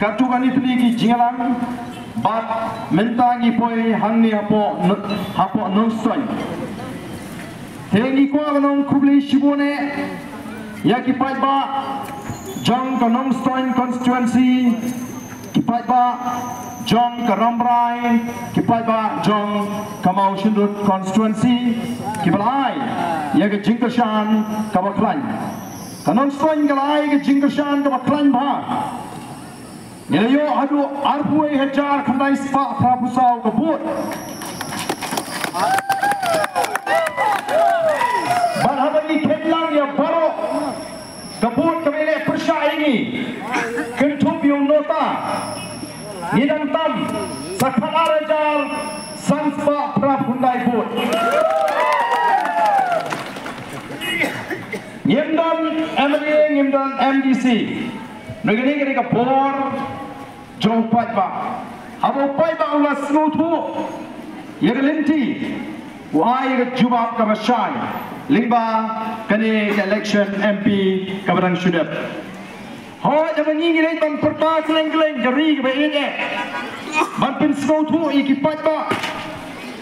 katukan itu lagi jingalang bat mentangi poi hangni apo apo nonsoy tengi ko kanong kubli shibone yaki pai ba jong kanong stoin constituency kipai ba jong karambrai kipai ba jong kamau shindut constituency kibalai yaki jingkashan kabaklan kanong stoin galai yaki jingkashan kabaklan ba Nelayo adu arpuai hajar kandai spa prabusau kebut. Barhabani ketlang ya baru kebut kemile persya ini kentup yung nota nidang tam sakal arajar sanspa prabundai but. Yemdan MLA, Yemdan MDC. Negeri negeri jauh pai ba. Abo pai ba ulas nutu. Ya kelinti, wahai ke jubab ke masyai. Lingba kini election MP ke barang sudah. Hoi jangan ingin ini bang pertas leng-leng jari ke bayi ni. Bang pin nutu iki pai ba.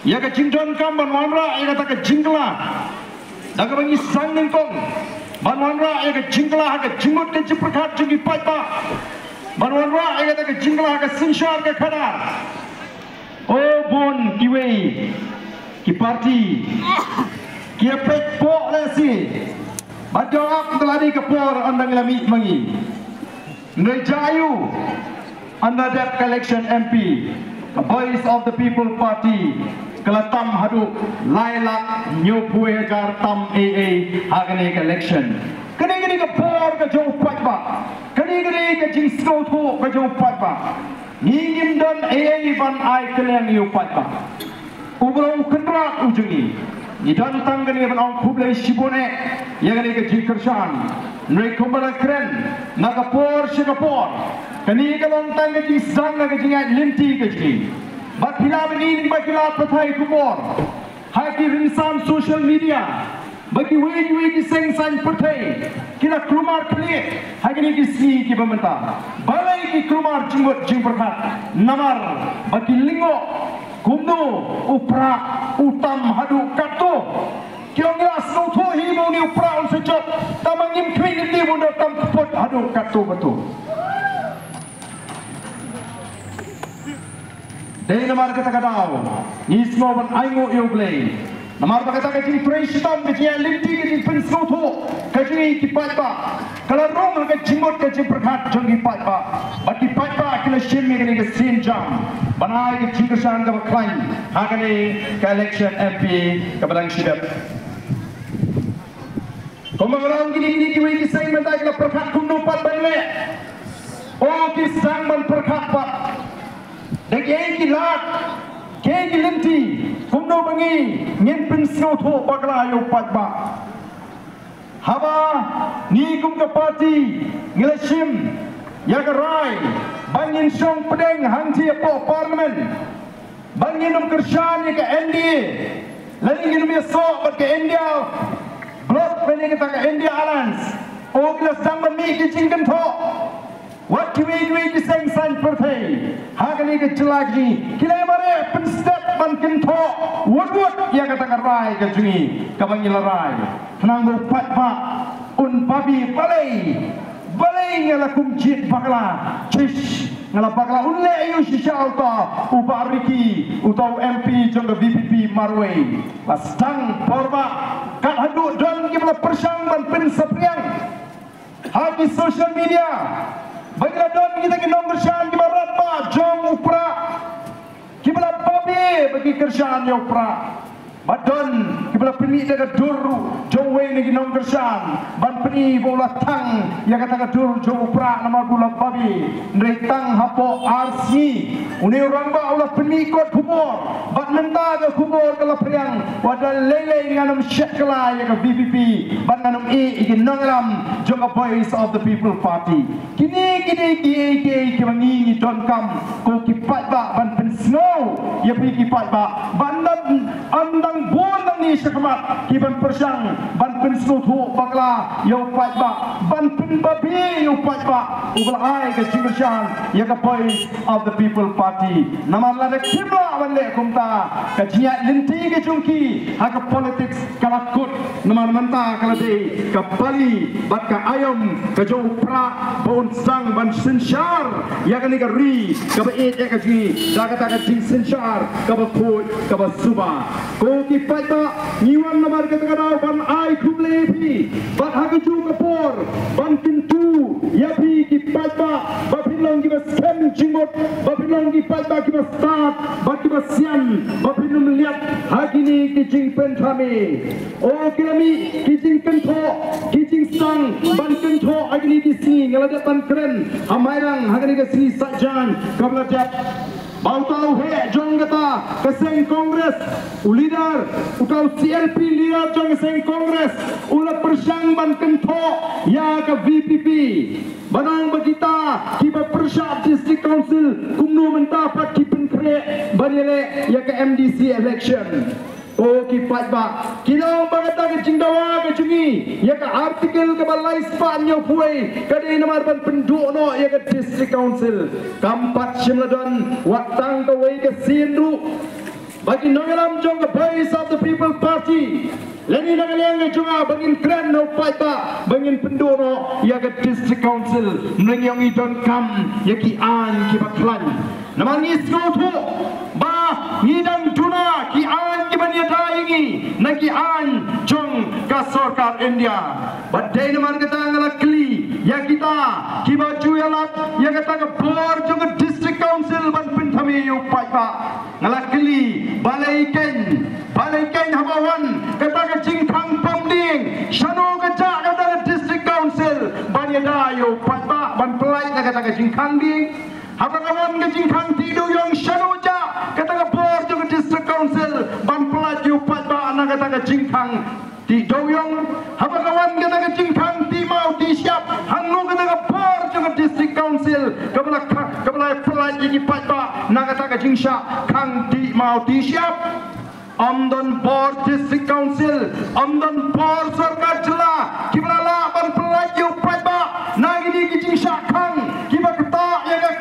Ya ke jingjon kam ban wamra, ya kata ke jingla. Dah ke bangi sang nengkong. Banwan ra ya ke jingla ke jingmut ke jiprakat jingi pai ba. Banwan ra ya ke jingla ke sinshar ke khadar. Oh bon kiwei ki parti ki pek po le si. Bajo ap teladi ke por andang lami mangi. Ndai jayu under that collection MP the voice of the people party kelatam hadu lailak gar tam AA hagane election kani ke por ke jo pat ba kani kani ke jing sto thu ke jo pat ba ngim don AA ban ai keleng yu pat ba ubrong kendra ujungi ni dan tanggani ban ong kuble shibone yagane ke jing kershan nrei kumbara kren naga por shigapor kani ke long tangga jing sang naga jing linti ke jing Bagi di seng san patai. Kila kelumar klik. Haki ni kisi ki pemerintah. Balai ki kelumar jinggot jing perkat. Namar. Bagi lingo. Kumdu. Upra. Utam hadu kato. Kira ngira snutu himu ni upra on sejot. Tamangim kwi ni bunda tam keput hadu kato betul. Dari nama kata kata tahu, ni semua pun aingo yo play. Nama kata kata kecil fresh tam kecil linti kecil pensau tu kecil kipat ba. Kalau rong agak jimot kecil perkat jong kipat ba. Bagi kipat ba kena shin ni kena kesin jam. Banai ke cingkesan ke baklain. Hakani ke election MP ke badang sidap. Kau mengarang gini gini kiwi kisah mentai ke perkat kundu pat balik. Oh kisah men perkat pat dan kiai kilat kiai kilinti kumdo bangi ngin pin snow tho bagla yo pat ba. Haba ni kum ka parti ngilashim ya ka rai bangin song pedeng hang ti po parlimen bangin um kershan ya ka NDA lain ngin mi so ba ka India. Blok bani ka ka India alliance. O glas dang mi ki chingkan tho Wat kiwi kiwi ki seng san perthei. Hagani ke celagi. Kila mare penstep ban kento. Wot wot ya kata karai ke jungi. Kabang ilarai. Tenang go pat pa. Un babi balai. Balai ngala kum jit bakla. Chish. Ngala bakla unle ayu shisha auta. Uba Riki. Utau MP jong VPP Marway. Lastang porba. Kat hadu don kibla persang ban pen sapriang. Hagi social media. Baiklah don kita ke nombor shan di barat pa jong upra. Kibla babi bagi kerjaan yang upra. Badon kibla peni daga dur jong wei ni ginong kerjaan. Ban peni bola tang ya kata ka dur jong upra nama gula babi. Ndai tang hapo arsi. Uni orang ba ulah peni kot kubur. Ban menta ke kubur kala priang. Wadal lele nganum syek kala ya ke BPP. Ban nganum e lam jong a voice of the people party. Kini kini kini kini kini kini don kam ko kipat ba ban pen snow ya pi kipat ba ban dan andang syakmat kiban persyang ban pen suhu bakla yo pat ba. Ban pen babi yo pat ba. Ubal ai ke cingsian ya ka point of the people party. Namar la de kibla ban le kumta. Ka jia linti ke chungki ha ka politics kala kut namar manta kala de ka pali bat ka ayam ka jo pra bon sang ban sinshar. Ya ka ni ka ri ka ba et ka ji. Da ka ta ka sinshar ka ba khoi ka ba suba. Ko ki pat ba niwan ka ka ban ai kuble pi bat ha ka chu ka por ban pintu ya pi ki pat ba ba pilong ki ba sem jingot ba pilong ki pat ba ki ba start ba ki ba sian ba pinum liat ha ki jing pen thami o ki mi ki jing pen tho ki jing sang ban pen tho ha ki ni ki si ngala de pan kren amai rang ha ki ni ki si sajan kabla jap Bau tahu he jong kata keseng kongres. Ulidar utau CLP lihat jong keseng kongres. Ulat persyang ban kento ya ke VPP Banang bagita kiba persyap district council kumnu mendapat kipen kre banile ya ke MDC election Ki pat ba kilo bagata ke jingdawa ke jungi ya ke artikel ke balai span yo puai ke di nomor ban penduk no ya ke district council. Kampat shimladon watang ke wei ke sindu. Bagi nongalam jong ke voice of the people party. Nak kalian ke cuma bangin keren no pat ba bangin penduk no ya ke district council. Mengyong idon kam ya ki an ki baklan Namang ni tu ba ni dang tuna ki an ki bani ta ingi. Na ki an jong ka sarkar India. Badai namar kata ngala kli ya kita ki baju ya lak ya kata ke bor jong district council ban pin thami yu pai ba. Ngala kli balai ken balai ken habawan kata ke jing thang pom ding. Shanu ke ja kata ke district council ban ya da yu pai ba ban pelai kata ke jing khang ding Hapa kawan ke jingkang tidu yang shanuja kata ke bor juga district council ban pelaju pat ba anak kata ke jingkang tidu yang hapa kawan kata ke jingkang ti mau ti siap hanu kata ke bor juga district council kepala kepala pelaju di pat ba nak kata ke jingsha kang ti mau ti siap Amdan Bor District Council, Amdan Bor Sarkar Jela, kibla la ban pelaju pat ba, nagi di kibla kata ya ke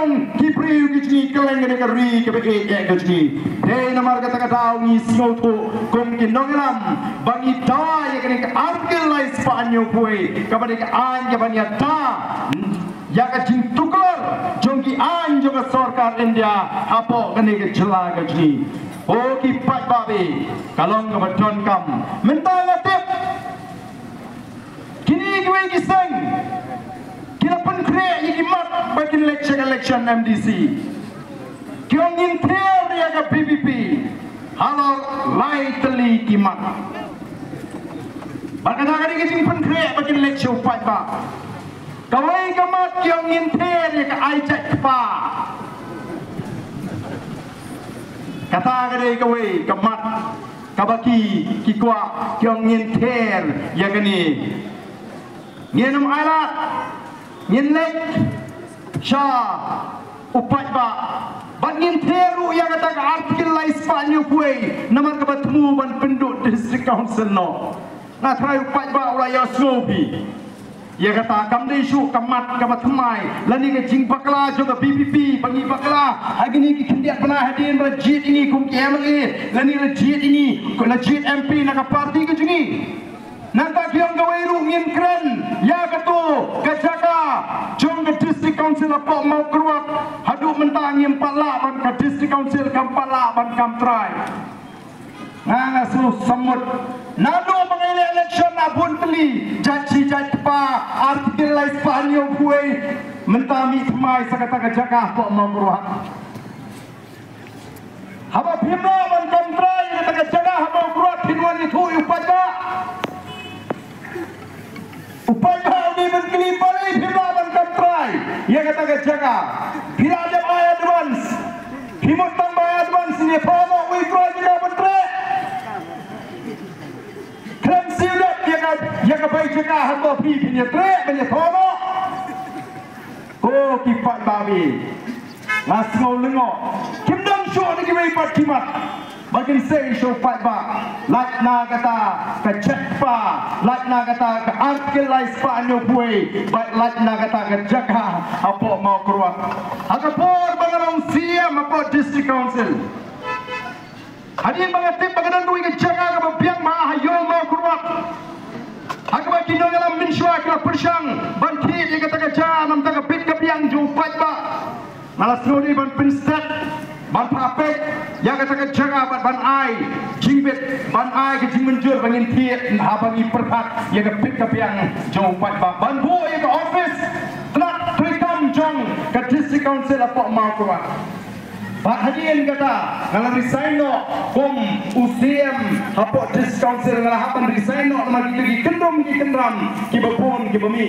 kajong kipri yuki chini keleng ne kari ke beke e ke chini. De namar kata kata ni singo to kom ki nongram bangi da ye ke ke arkel lai spanyo kue ka bade ke an bania da. Ya ka jong ki an jo ka sarkar india. Apo ke ne ke chela ke chini. O ki pat babe kalong ka kam. Kini kue ki seng kita pun create ini mat bagi election election MDC. Kita ingin clear dia ke PPP. Halal lightly kimat. Bagi nak kita ingin pun create bagi election fight ba. Kawai kimat kita ingin clear dia ke ajak pa. Kata kali kawai kimat kabaki kikwa kita ingin clear ya kini. Ngenum alat Yin lek Sha Upat ba. Bangin teru yang kata ke artikel lai Spanyo kue Nama ke bertemu ban penduk district council no. Nah try upat ba ula ya slopi Ya kata kam de isu kamat kamat thmai lani ke jing bakla jo ke BPP bangi bakla. Hagi ni ki kendiak pernah hadin rajit ini kum KMLA lani rajit ini ko rajit MP nak parti ke jungi Nanti yang gawe rungin keren, ya ketu kejaka, jom ke district council apa mau keluar, haduk mentang yang pala ban ke district council kam pala ban kam try. Nang asu semut, nado mengenai election abun beli, janji janji pa, artikel lain Spanyol kue, mentang mi semai sekata kejaka apa mau keluar. Haba pimla ban kam try, kata kejaka apa keluar, pinwan itu upaja. Ni berkeli balik firman dan kontrai. Ia kata ke jaga. Bila ada bayar advance. Himut tambah advance ni. Pomo withdraw juga menteri. Keren siulat. Ia kata ia kata baik jaga. Hamba pi punya tre. Punya pomo. Oh kipat babi. Mas ngau lengok. Kim dong syuk ni kibay pat kimat. Bagian say show fight back. Like na kata ke check pa. Like na kata ke arkelais pa anyo buai. But like na kata ke jaga apa mau keluar. Aga por bangarong siam apa district council. Hadin mga tip bagadan duwi ke jaga ke ma hayo mau keluar. Aga ba kinong alam minshwa kila persyang. Banti dia kata ke nam taka pit ke biang jo fight back. Malas nodi ban pinstat ban papek yang kata ke jaga ban ban ai jingbet ban ai ke jing menjur bangin tie ha bangi perhat yang ke pit ke piang jong pat ba ban bu yang ke office telah trikam jong ke district council apa mau ke Pak Haji yang kata kalau resign no kom apa district council kalau hapan resign no nama kita ki kendom ki kendram ki bapun ki bumi.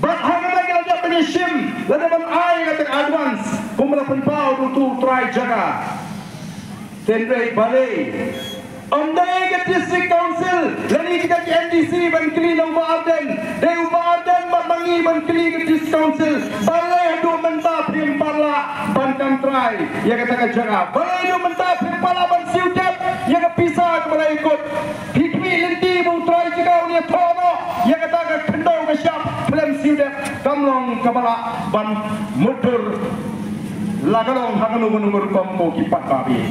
But how lagi lagi punya sim, lada ban ai kata advance, kumala penpau tu tu try jaga. Tendre balai. Andai ke district council, lagi kita ke NDC ban kli nang Baarden, deu Baarden ban bangi ban kli ke district council, balai tu mentah pim parla ban kam try, ya kata ke jaga. Balai tu mentah pim parla ban siutet, ya ke pisah kepada ikut. Hikmi linti bu try jika unia tono, ya kata ke kendau ke siap, film siutet, kamlong kepala ban mutur lagalong haganu gunungur kompo kipat babi.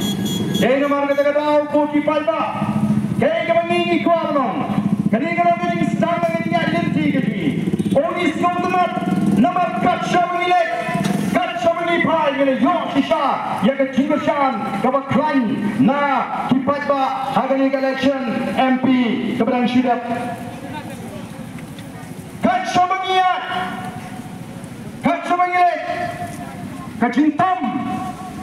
Kaya naman kata kata au ko kipat ba. Kaya ka mangingi ko anong. Kani ka lang kanyang stang ng nga linti ka di. Oni skontumat naman kat siya mangilit. Kat siya mangipay nga yo siya. Ya ka chingasyan kabaklan na kipat ba hagani ka election MP kabarang syudap. Kat siya mangiyat. Kat siya mangilit. Kajintam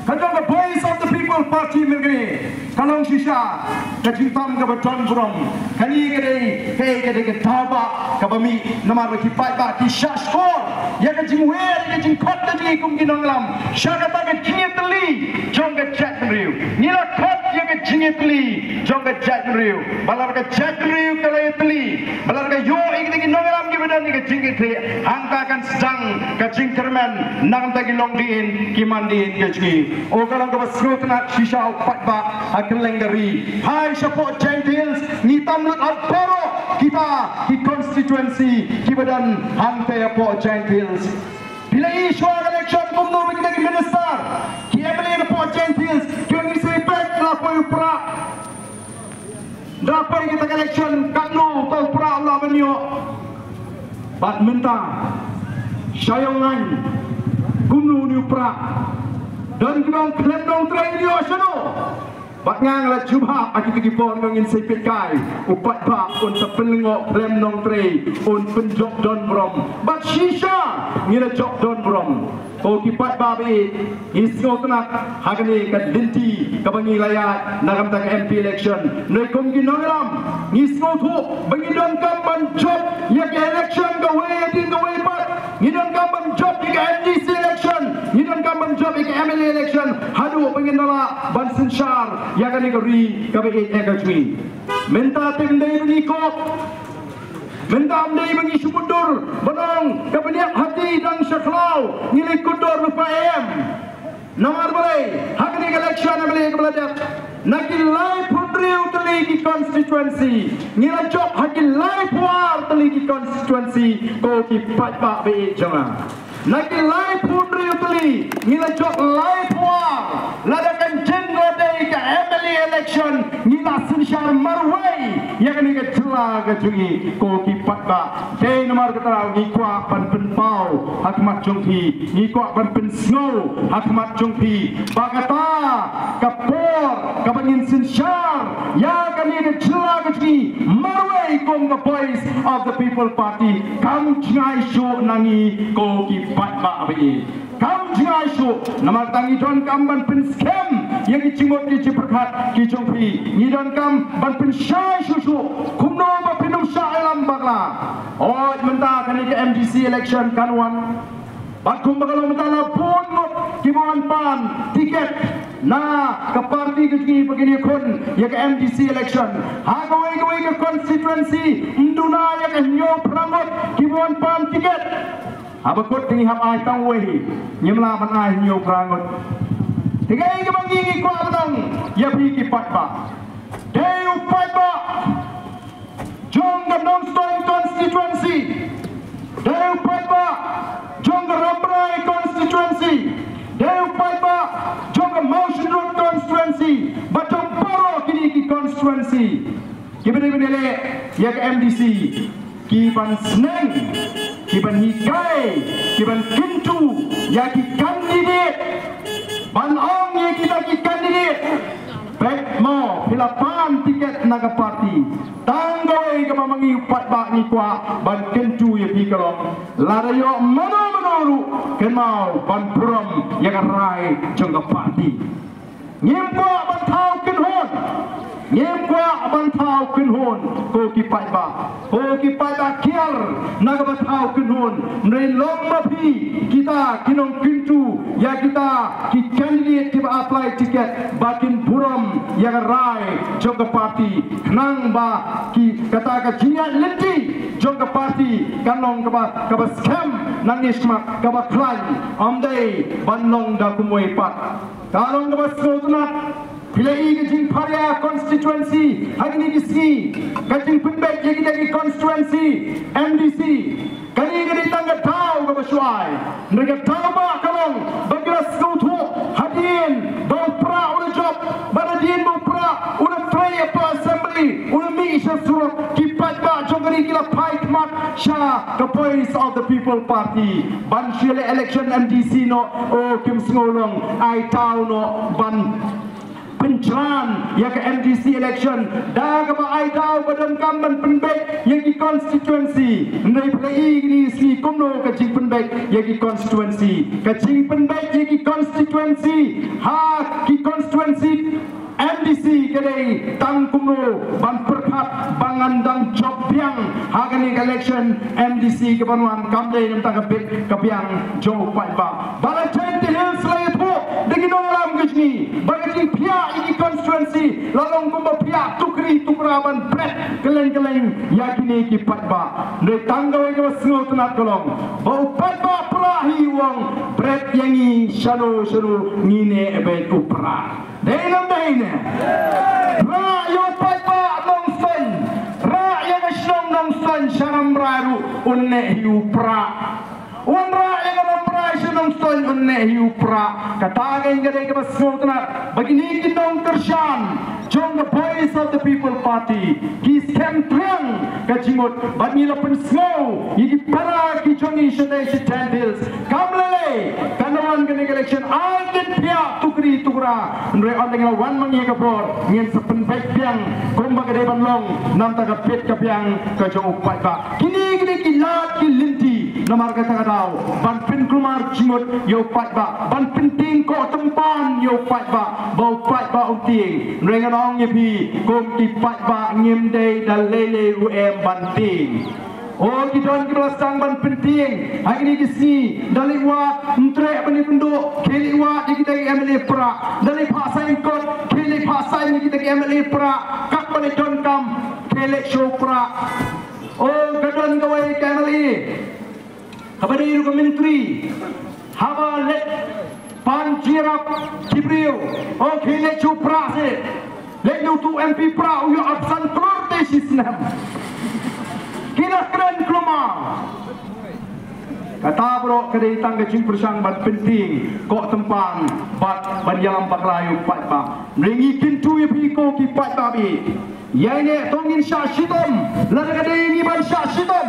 Kadang the voice of the people party milgani Kalong shisha Kajintam ka baton from Kani ka day Kay ka day ka taba Ka bami Namar ba ki fight ba Ki shashkor Ya ka jing wer Ka jing kot jing Kung ginong lam. Siya ka ta ka jingit tali Jong ka chat riu. Nila kot Ya ka jingit tali Jong ka chat riu Balar ka chat riu Ka lay tali Balar ka yo Ik di ginong lam Ki badan ni ka jingit tali Hangka kan sedang Ka jing kermen. Nang ta gilong diin Ki mandiin ka jing O kalang ka basrut na Shisha o patba Akelengari Hai Shapo Gentiles Ni tamlat at poro. Kita Ki constituency Ki badan Hante po Gentiles Bila isu election Kumno kita ki minister. Ki Emily po Gentiles Ki ang Lapo yung pra Dapat kita election Kakno Tau pra Allah menyo Bat minta Sayangan Kumno ni pra dan kita klaim dong train dia seno Bak ngang la jubha aki tigi pon ngin sepit kai. Upat ba un tepelengo klaim dong train un penjok don brom Bak shisha ngila jok don brom ko kipat babi isgo tenak hagani ka dinti ka bangi layat nagam tang MP election. Noi kum gi nongram ngisgo thu bangi don kam ban job ya election ka way din ka way pat ngidon kam ban job ya NDC election. Ngidon kam ban job ya MLA election. Hadu pengen nala ban sinshar ya kan negeri ka be e ka chui menta tim dei ni ko menta am dei bagi sumundur benong ka beniak hati dan syaklau ngili kundur lupa em nomor boleh. Hak ni election MLA ka belajar? Naki life pundriu teligi constituency Ngira job haki life war teligi constituency Ko ki pat pak be jangan Naki life pundriu teli. Ngira job life war. Ladakan day ka MLA election Ngira sinshar marwai Ya kan ika cela ke jungi Ko ki pat pak Kay nomor ketarau Ni kuak pan pen pau Hakmat jungpi Ni kuak pan pen snow Hakmat jungpi Bagata Kapor pangin sinshar ya chila kecil marwai kong the voice of the people party. Kam chingai shu nangi ko ki pat ba abi kam chingai shu namar tangi don kam ban pin scam yang ki chingot ki chiprakat ki chongpi ni don kam ban pin shai shu shu kumno ba pinum sha alam bagla. Oh menta kani ke MDC election kanwan Bakum bakal mentala pun kibuan pan. Tiket. Na ke parti ke sini begini kun. Ya ke MDC election. Ha kawai ke constituency nduna ya ke nyo pramot kibuan pan tiket ha bakut tinggi hab ai tang wei nyemla ban ai nyo pramot Tiga bagi ini kuat betul. Ya pak. Jom ke non-stone constituency. Dia upat pak. Jom ke Rambrai upat pak. Jom ke Motion Road constituency. Bacang Paro kini ki constituency. Kibani-bani le. MDC. Kiban Seneng. Kiban Hikai. Kiban Kintu. Ya ki kandidat. Ban ong ye kita ki kandidat. Baik mo pilapan tiket naga parti. Tanggoi ke mamangi upat bak ni kuat ban kencu ye pi kalong. Larayo mano manoru ken mau ban prom ye rai jongga parti. Nyimpo ban tau ken hon. Nyem kwa bantau kunhun ko ki pai ba ko ki pai ba kial naga bantau kunhun mre long ma phi kita kinong kintu ya kita ki candidate ki apply ticket bakin buram ya rai. Jog party nang ba ki kata ka jinya lenti jog party kanong ka ba ka ba scam. Nang isma ka ba klan. Amdai banlong da kumoi pat. Kalong ka ba sotnat Pilih kecing Paria constituency hari ini kisi kecing penbek jadi lagi constituency MDC kali ini tangga tahu ke bersuai mereka tahu bah kalong bergerak sekutu hadirin bau pra udah job. Baradin bau pra udah try apa assembly? Udah mi isya suruh kipat bah jogari kila pai kemat sya the voice of the people party. Ban syele election MDC no. Oh kim sengolong I tahu no. Ban pencerahan yang ke MDC election. Dah ke ai tahu badan kamban penbek yang di constituency dari play ini si kumno ke cing penbek yang di constituency ke cing penbek yang di constituency ha ki constituency MDC kedai tang kumno ban perkat bangan dan job yang hagan election MDC ke banuan kamdai nam tang kepit kepiang jo pai ba bala chen ti hills lai tho dengan gini bagi pihak ini constituency lalu kumba pihak tukri tukraban bret keleng yakini ki patba ne tangga ke sengo tunat kolong bau patba perahi wong bret yangi shadow shadow ngine ebe kupra Dena dena. Ra yo patba nong sen. Ra yo nong nong sen raru unne hiu pra. Wan ra yo nong pra shanong sen unne hiu pra. Kata ngai ngai ke basmo tunat. Begini kinong kershan. Jong the voice of the people party. Ki stem trang kacimut. Bani la pensau. Yiki para ki jongi shadai shi ten hills. Kamlele. Kanawan kene election. I get pia tukri tukra. Nre on dengan wan mangi ka bor. Ngin sepen baik piang. Kumba ke depan long. Nam ta ka pit ka piang. Ka jong upai ba. Kini kini ki lat ki linti. Namar kata kadau. Ban pin kumar cimut. Yo upai ba. Ban penting ko tempan. Yo upai ba. Bau upai ba unting. Nre ngan ong ye pi. Kum ki pai ba ngim day dal lele u em banting. Oh kita ni kita sang ban penting. Hari ni kisi dari wat entre bani penduk keli wat di kita MLA pra. Dari pasai kot keli pasai ni kita MLA pra. Kak bani don kam keli show. Oh gadon kawai MLA. Kepada iru menteri. Haba let pan jirap kibriu. Oh keli show pra se. Let you to MP pra uyo absan telur tesis nam kira keren kelumar. Kata bro kedai tangga cing persang bat penting kok tempan bat ban jalan pak layu pat ba. Meringi kintu ye piko ki pat babi. Ya ini tongin sya shitom. Lada kedai ini ban sya shitom.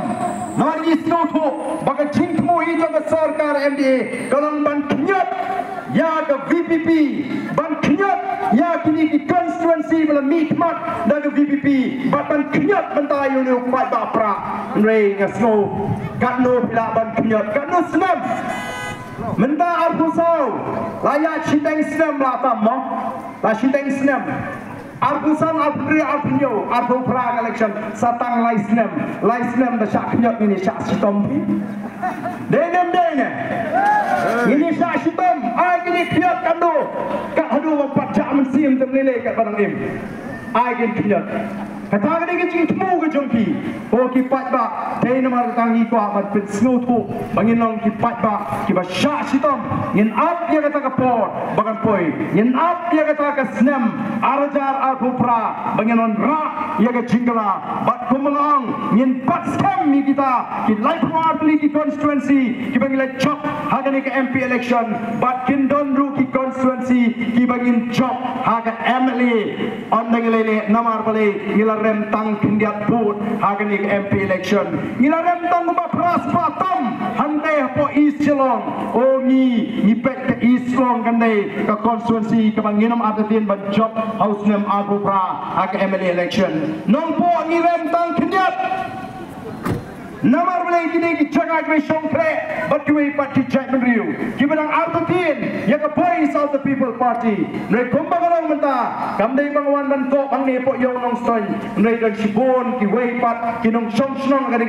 Nawan ni snow to baga cing temu hito ke sarkar MDA kalau ban kenyat ya ke VPP ban kenyat ya kini di constituency bela mikmat dan ke VPP ban kenyat bentai ulu pat ba pra. Meringi snow kat no pila ban kenyat kat no senam. Menda arbusau layak citeng senam lah tammo. Lah citeng senam. Arbusan Albri Albinyo Arbu Prague election Satang Laisnem Laisnem da syak nyot ini syak sitom Denem dene Ini. Syak sitom Ay kini kinyot kando Kak hadu wapat jak mensim temnile kat barang im. Ay kinyot kata ga ni jing tmu ga jongki o ki pat ba dei na mar kang ni ko amat pin snow thu bangin long ki pat ba ki ba sha sitom. Ngin ap ya kata ka por bagan poi. Ngin ap ya kata ka snem. Arajar a kupra bangin on ra ya ga jingala bat kumang ngin pat scam mi kita. Ki life partly ki constituency ki bangin le chop. Haga ni ka mp election. Bat kin don ru ki constituency ki bangin chop. Haga emily on dengele namar pale. Ngila rem tang kindiat put hagani MP election. Ngila rem tang pras patam hande po east chelong o ni pet ke east long kande ka constituency ka banginam atatin ban job house nem agu pra hag MLA election. Nong po ni rem kindiat Namar boleh kini jaga kwe songkre Batuwe parti Jaitman Riu Kibarang Artutin Yang ke of the people party. Mereka kumbang orang menta Kamdai bangwan dan kok bang nepok yang nong stoy Mereka dan sibon ki wei pat Ki nong song snong kani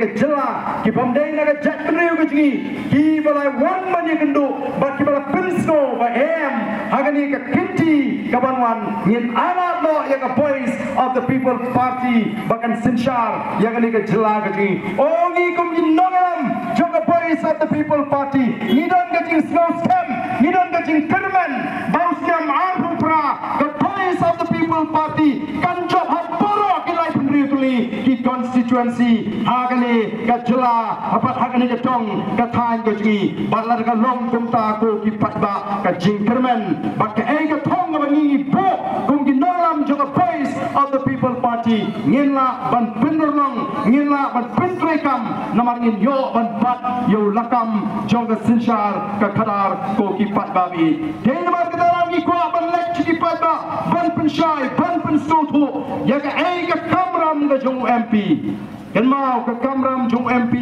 ke jela Ki pamdai naga Jaitman Riu ke jengi Ki balai wan mani kendu Bat ki balai pinsno ba em Hagani ke kinti kabanwan Ngin anak lo yang ke voice of the people party Bahkan sinshar. Yang kani ke jela ke jengi Oh ni kum ni nongalam joka boys of the people party ni don gajing snow scam ni don gajing kerman baus nyam arhu pra the boys of the people party kan hat ki tuli ki constituency hagale ka jela apa hagane ka tong ka thain ka ji balar ka long kum ta ko ki patba ka jing kerman bat ka ka thong ba ni bo kum ki nongalam joka boys of the people party ngin la ban pinur long ngin la ban pintre kam namar ngin yo ban bat yo lakam. Jong ka sinshar ka khadar ko ki pat babi de namar ka daram ki ko ban lek ki pat ba ban pin shai ban pin sotu ya ka ai ka kamram ga jong mp kan mau ka kamram jong mp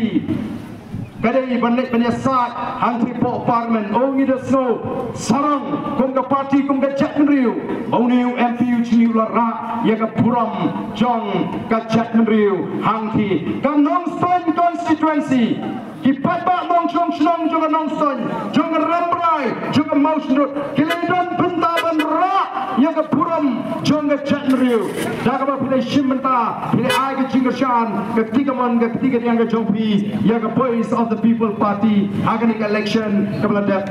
Kadai balik penyesat hantri po parlimen oh ni the snow. Sarang kum ka parti kum ka chat riu. Oh ni MP chini lara ya ka puram jong ka chat riu. Hangti ka non constituency ki patba mong chong chong jong non son jong rambrai jong mau snut kiledon pentaban ra ya ka puram jong ka chat riu daga ba pilih shimenta pilih ai ka jingashan ka tiga man ka tiga yang ka jong pi ya ka of the people party. Haganik election kabla dep.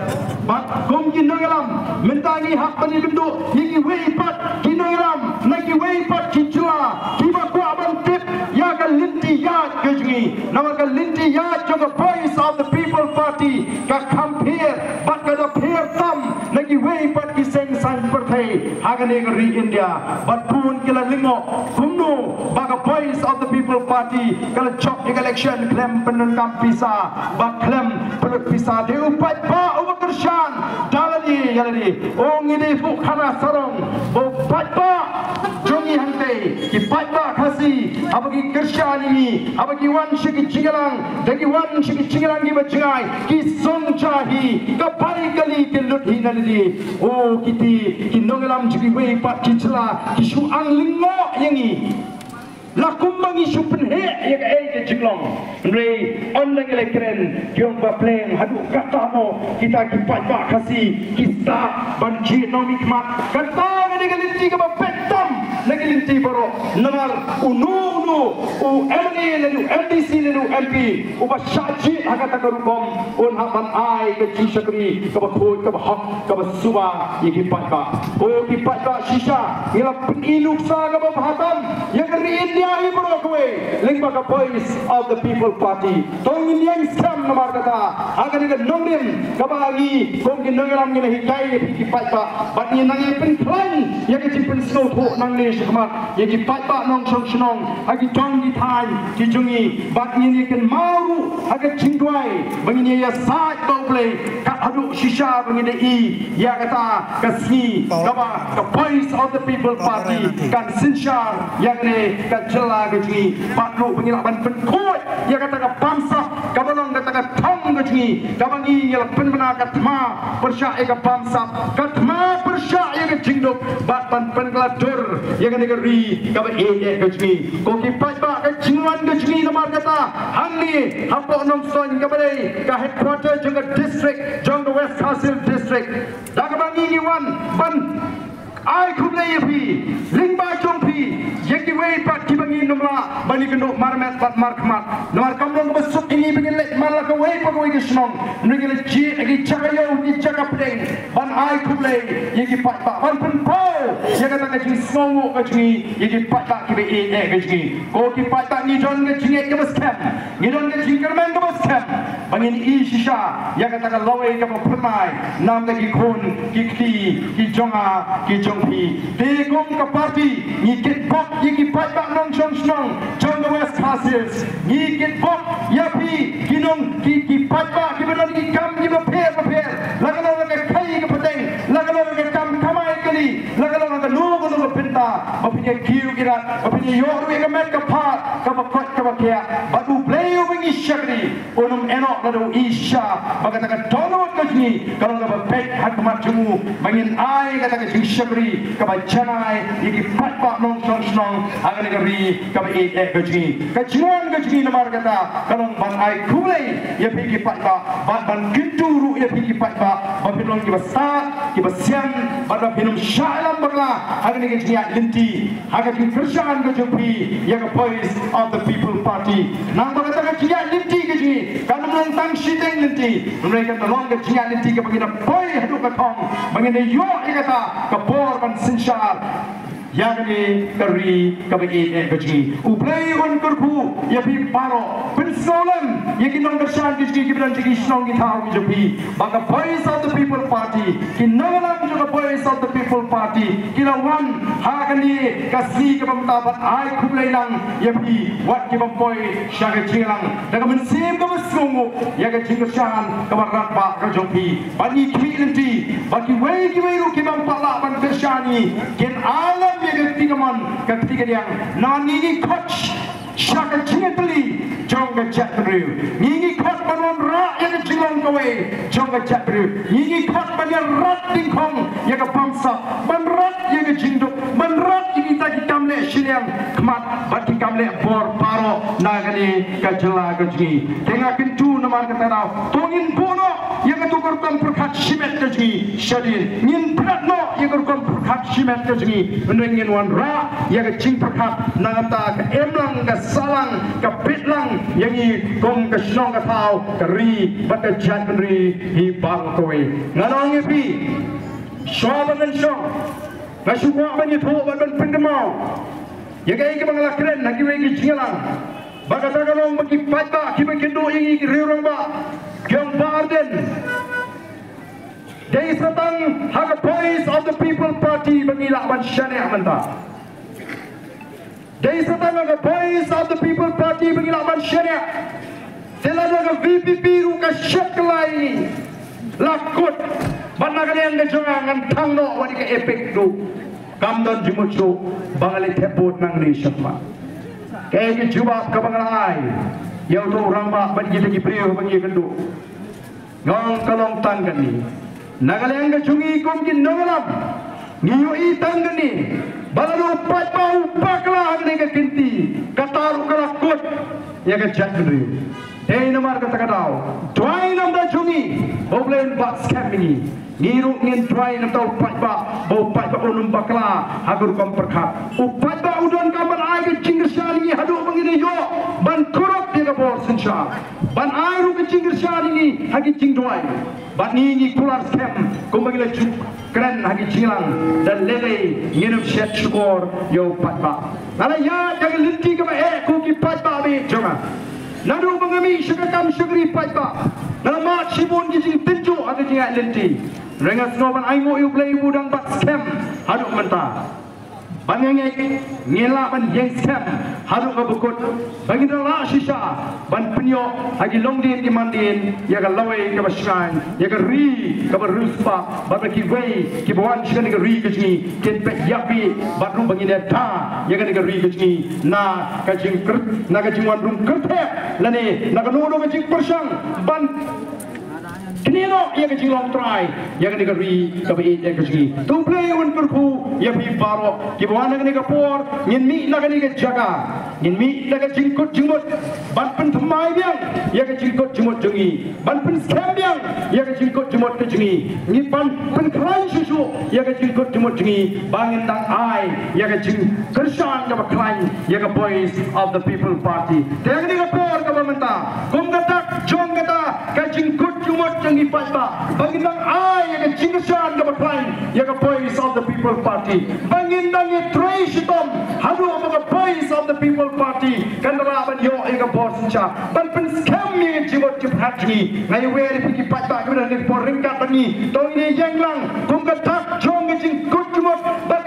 But kom ki nangalam mentani hak pani bindu yiki way pat ki nangalam naki way pat ki chula ki ba ko aban tip ya ka linti ya gajni nawa ka linti ya joga voice of the people party ka come here but ka the here tam naki way pat ki seng sang perthai haganik ri india but pun kila lingo? Kumnu baga voice of the people party kala chok election klem penun kampisa baklem pelut pisah di upat ba ubershan dalani yalani ong ini fu khana sarong. Upat ba jongi hante ki pat ba khasi abagi kershani ni abagi wan shiki chingalang? Dagi wan shiki chingalang ni bachingai ki song chahi ka pai kali ke lut hinani o kiti ki nongalam chiki we pat ki chla ki shu ang lingo yangi la kumbangi supen he ya ga e ke jinglong re on le kren kyong ba pleng hadu kata mo kita ki pat ba kasi kita ban ji no mi kma kata ga ni ga linti ga ba petam lagi linti baro namar unu unu u MLA le nu MDC le nu MP u ba shaji haga ta ga rukom un ha ban ai ke ji shakri ka ba khoi ka ba hak ka ba suba ye ki pat ba o ki pat ba shisha ila inuk sa ga ba bhatam ye ga ri india India ibro kwe lingba ka voice of the people party. Tong India scam namar kata agar ni nongrim kabagi kong ki nongram ni hikai ki pat pa bat ni nang pen klan ya ki pen snow tho nang ni shkma ya ki pat pa nong chong chnong agi tong ni thai ki jungi bat ni ni ken maru aga chingwai bangi ni ya sa to play ka adu shisha bangi ni i ya kata ka kaba ka voice of the people party. Kan sinshar ya ni ka jela gaji patro pengilak ban penkut ya kata ka kata ka tong gaji ka bangi ya pen bena ka tma persya ya ka bangsa ka tma persya ya ka jingdok bat ban pen keladur ya ka negeri ka ba e e gaji ko ki pat ba ka jingwan gaji namar kata hang ni hapo nong son ka balai ka headquarter jong district jong west hasil district da ka bangi ni wan ban ai khum le yapi ling ba chong pi yeki wei pat ki bangi numla bani kendo marmet pat mar kmat nomar kamlong besuk ini bangin le marla ka wei pa wei kisnong ngi le chi agi chakayo ni chaka pdeng ban ai khum le yeki pat ba ban pun po yaka ta ka chi snongo ka chi yeki pat ba ki be e e ka chi ko ki pat ba ni jon ka chi nge ka bas kem ni jon ka chi kermen ka bas kem bangin i shisha yaka ta ka lawe ka pa phamai nam da ki khun ki ki ki jonga ki jong pi de gong ka party ni get pop ye ki pai ba nong. Chong chong chong the west passes ni get pop ya pi. Ki nong ki ki pai ba ki ba ki kam ki ba phe ba phe la ka lo ka khai ka pateng la ka kam kamai ka li. La ka lo ka lo pinta. Ba pi ki kiu ki ra ba pi yo ru ka met ka pa. Ka ba kot ka ba kia. Ba du play yo ngi shakri onum eno la do isha. Ba ka ta ka dono ka ni ka lo ka ba pek hat ma chumu bangin ai ka ta ka jing shakri ka ba chanai ye ki pat ba nong chong chong agan ka ri ka ba e e ka ji ka chuan ka ji na mar ka ta ka long ban ai khule ye pi ki pat ba ban ban kintu ru ye pi ki pat ba ba pi long ki ba sa ki ba sian ba da pi num shalam ba la agan ka ji ya linti aga ki krishan ka ju pi ye ka voice of the people party. Nang ba ka ta ka ji ya linti ka ji ka num long tang shi teng linti num re ka ta long ka ji ya linti ka ba ki na poi hadu ka thong ba ngi ne yo ka ta ka por ban sin shar yakni kari kabi e gaji uplay on kurku yapi paro. Pinsolam yakin nong kershan kiski kibran jiki snong ki thau ki japi baka voice of the people party. Ki nongalam juga voice of the people party. Kila wan hakani kasi kabamta bat ai kublay lang yapi wat ki bampoy shaga chilang daga mensim ka masngungu yaga chingershan kabarat ba ka jopi. Bani ki linti baki wei ki wei ru ki bampala ban kershani ken alam dia ketiga mon ketiga dia. Non ini coach. Shaka chingatli jonga chatru ngi khot panon rak yang kecilong kowe jong ngecak beri ini kuat banyak rat dingkong yang kebangsa. Menrat yang kecinduk menrat yang kita hitam lek siliang kemat bagi kam lek bor paro. Nagani kecela kecengi tengah kencu nama ketera tongin puno yang ketukur tan perkat simet kecengi syadir ngin berat no yang ketukur perkat simet kecengi menengin wan rak yang kecing perkat. Nangata ke emlang ke salang ke pitlang yang ini kong ke senong ke tau 3 bata January hi bangkoi nganong ipi shawangan shong na shuwa ban yitho ban ban pindamao yagai ke mangala kren na kiwe ki jingalang baga tagalong magi patba kibe kendo ingi riurang ba kyang barden Dei satang haga boys of the people party. Mengilak ban syariah mentah Dei satang haga boys of the people party. Mengilak ban syariah Naga VPP ruka syakla ini. Lakut. Mana kalian ngejongan ngan tangno wani ke efek tu. Kamdan jumucu bangali teput nang ni syakma. Kaya ke jubab ke bangalai. Yau tu orang ba bagi kita ki bagi kendu. Ngong kalong tanggan ni. Nagalian ke jungi kum ki nongalam. Ngiyo itang ni. Balalu pat mau pakla agne ka kinti kataru kala kot ya ka jatri namar kata katau twai nam da chungi boblen bak scamming niru ngin twai nam tau pat ba bo pat ba unum bakla hagur kom perkhat upat ba udon kabar ai ka cingshani hadu bangini yo ban korop dia bor sinsha ban ai ru ka cingshani ni hagi cing twai ban ni ni kular scam kumbagila chuk keren hagi cilang dan lele nginum syet syukur yo patba nala ya jangan linti ke eh kuki patba be jonga nadu mengami syukam syukri patba nala mat sibun gijing tinju ada jinga linti rengas noban aingo yu play budang bat scam haduk mentah Banyangai ngela ban yang scam haru ka bukut. Bagi dala shisha ban penyo hagi longdin di mandin ya ka lawe ka bashan. Ya ka ri ka baruspa. Ban ki wei ki ka ri ka jini ken pe yapi. Ban rum bangi ta. Ya ka ka ri ka na ka jing krt na ka jing wan rum krt lane na ka nudo ka jing persang ban no ya ke long try ya ke ri ka bi ya ke ji tu play un kur khu ya bi paro ki bo na ke ka por ngin mi na ke ke jaga ngin mi na ke jing kut jingmot ban pen thamai biang. Ya ke jing kut jingmot jengi ban pen scam biang. Ya ke jing kut jingmot ke jengi ngi ban pen krai shu shu. Ya ke jing kut jingmot jengi bangin dang ai. Ya ke jing kershan ka krai ya ke boys of the people party. Te ke ka por ka menta kum ka tak jong ka ta ka jing kut jingmot jengi pa bangin dang ai ya ke jing kershan ka krai ya ke boys of the people party. Bangin dang ye trai shitom. Hadu ka boys of the people party. Kan ra ban yo ya ke boss cha. Ban pen scam ni jingmot ki phatri ngai we ri ki pa ta ka ni por ring ka ni to ni yang lang. Kum ka tak jong ke jing kut jingmot ba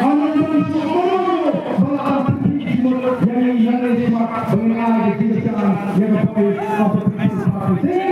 everybody of the People's Party.